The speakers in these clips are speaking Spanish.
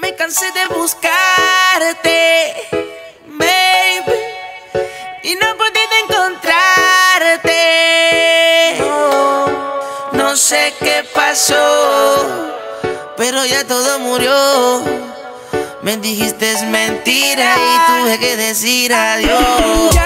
me cansé de buscarte, baby, y no he encontrarte. No, no sé qué pasó, pero ya todo murió. Me dijiste es mentira y tuve que decir adiós.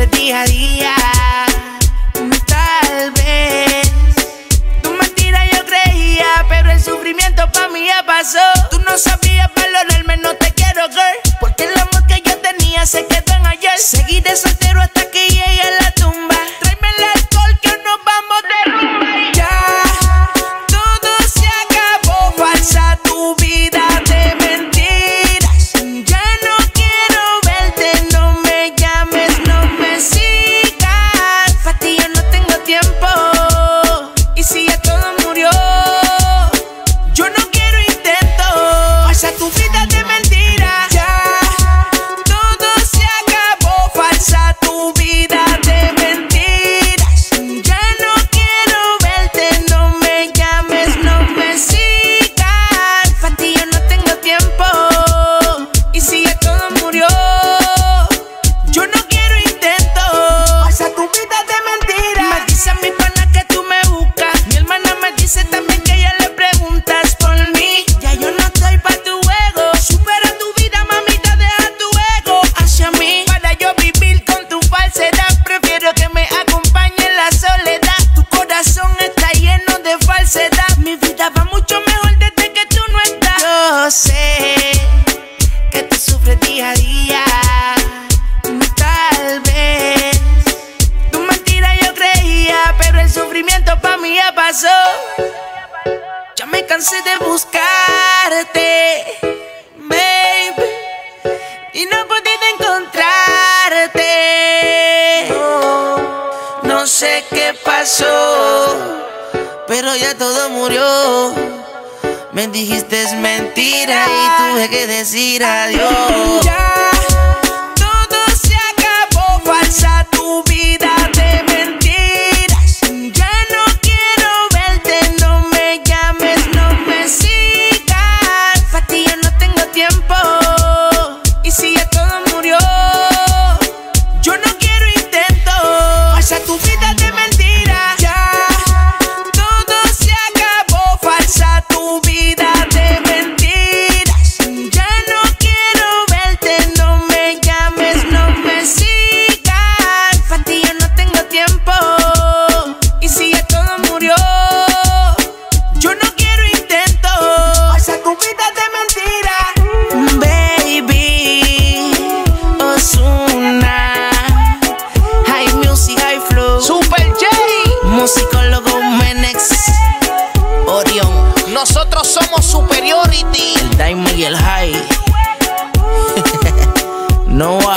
ese día a día. Tal vez tú mentiras yo creía, pero el sufrimiento para mí ya pasó. Tú no sabías. pero el sufrimiento pa' mí ya pasó. Ya me cansé de buscarte, baby, y no he podido encontrarte. No, no sé qué pasó, pero ya todo murió. Me dijiste es mentira y tuve que decir adiós. Ya. nosotros somos superiority. El Diamond y el High. Noah.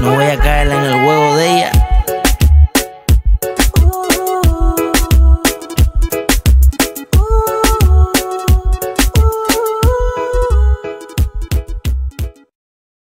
No voy a caer en el huevo de ella.